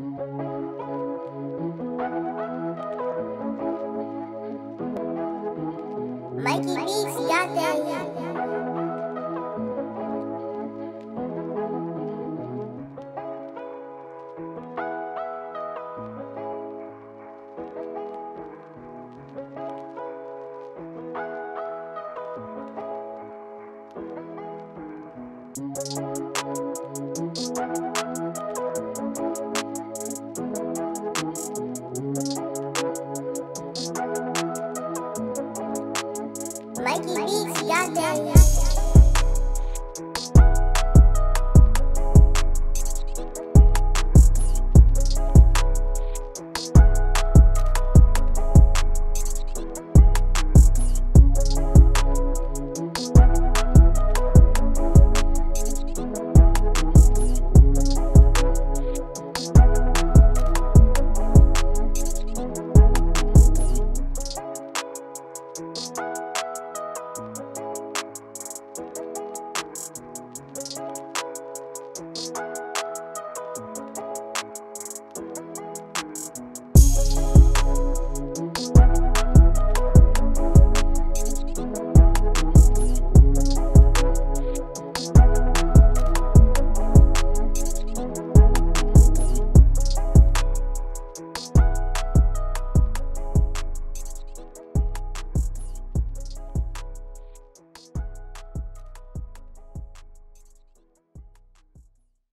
Mikey Beats got that. Mikey Beats, goddamn.